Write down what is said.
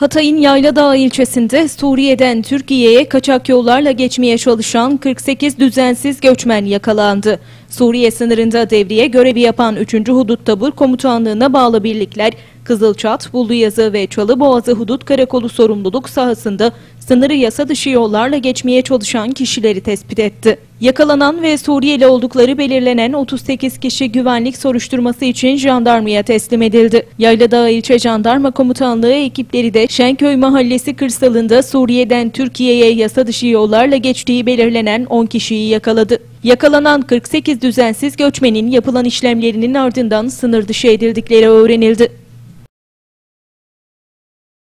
Hatay'ın Yayladağ ilçesinde Suriye'den Türkiye'ye kaçak yollarla geçmeye çalışan 48 düzensiz göçmen yakalandı. Suriye sınırında devriye görevi yapan 3. Hudut Tabur Komutanlığı'na bağlı birlikler Kızılçat, Bulluyazı ve Çalıboğazı Hudut Karakolu sorumluluk sahasında sınırı yasa dışı yollarla geçmeye çalışan kişileri tespit etti. Yakalanan ve Suriyeli oldukları belirlenen 38 kişi güvenlik soruşturması için jandarmaya teslim edildi. Yayladağ İlçe Jandarma Komutanlığı ekipleri de Şenköy Mahallesi kırsalında Suriye'den Türkiye'ye yasa dışı yollarla geçtiği belirlenen 10 kişiyi yakaladı. Yakalanan 48 düzensiz göçmenin yapılan işlemlerinin ardından sınır dışı edildikleri öğrenildi.